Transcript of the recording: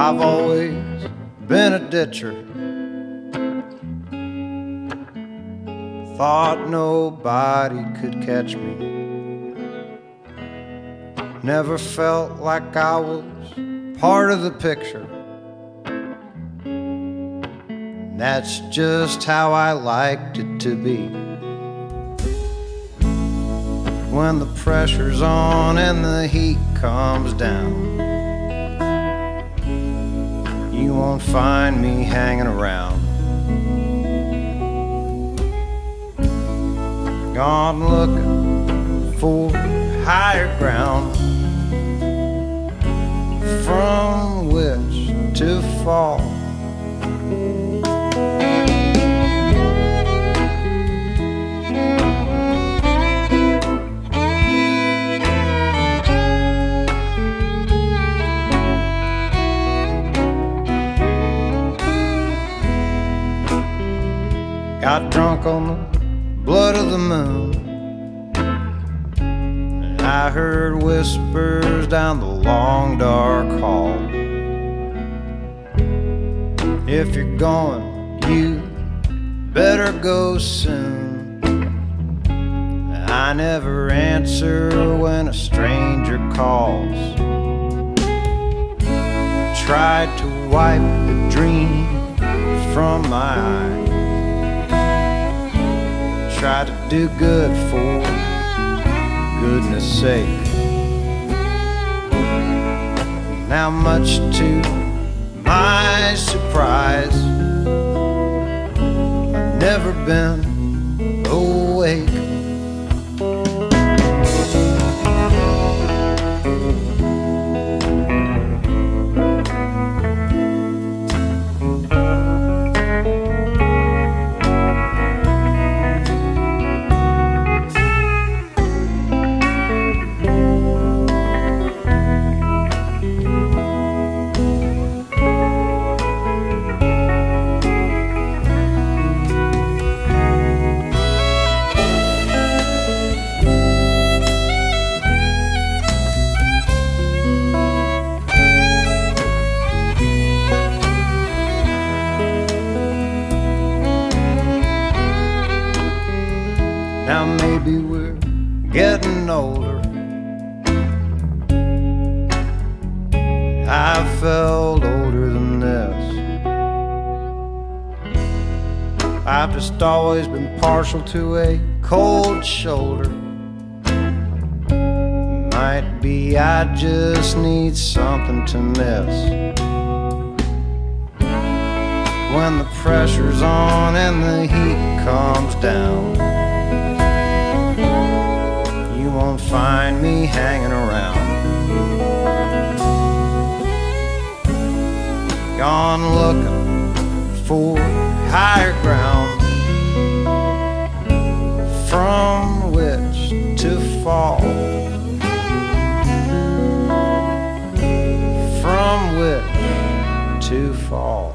I've always been a ditcher. Thought nobody could catch me. Never felt like I was part of the picture. And that's just how I liked it to be. When the pressure's on and the heat comes down, you won't find me hanging around. Gone looking for higher ground from which to fall. Got drunk on the blood of the moon. And I heard whispers down the long dark hall. If you're going, you better go soon. I never answer when a stranger calls. Tried to wipe the dream from my eyes try to do good for goodness sake. Now, much to my surprise, I've never been maybe we're getting older. I've felt older than this. I've just always been partial to a cold shoulder. Might be I just need something to miss. When the pressure's on and the heat comes down find me hanging around. Gone looking for higher ground from which to fall. From which to fall.